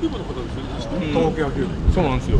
球部の方ですよね確か。うん。東京野球部そうなんですよ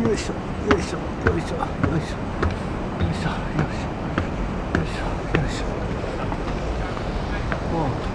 よいしょよいしょよいしょよいしょよいしょよいしょよいしょよいしょ。